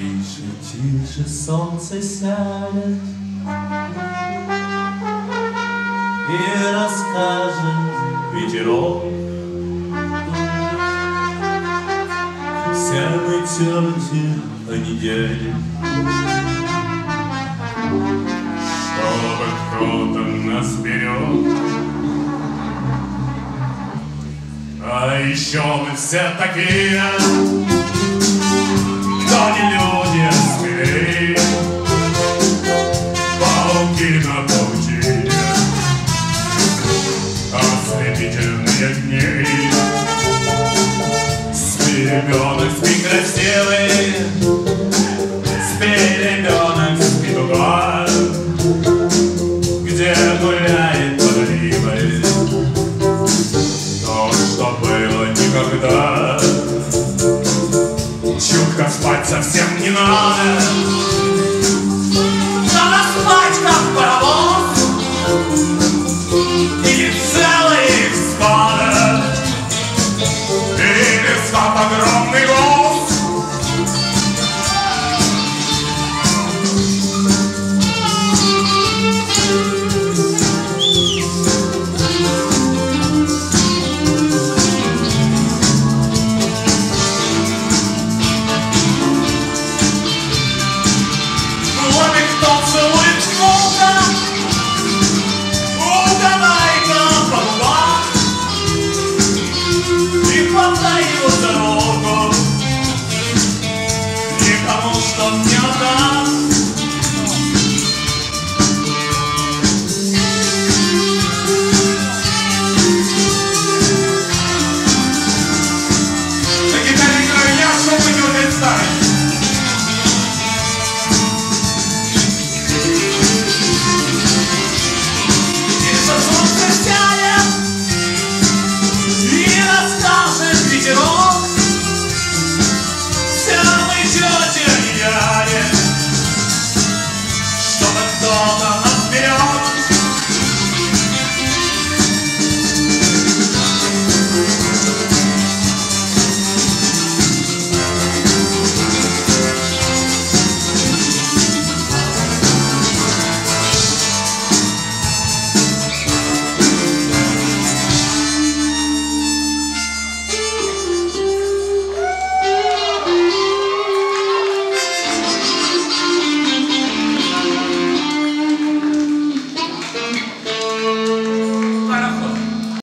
Тише, тише солнце сядет И расскажет ветерок. Все мы терпите о неделе Чтобы кто-то нас берет А еще мы все такие Кто не люди, смелее Пауки на паутине Ослепительные дни. Спи, ребенок, спи красивый. Спи, ребенок, спи тугой Где гуляет под ливой То, что было никогда совсем не надо